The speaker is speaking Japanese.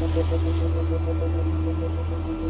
ありがとうございまし。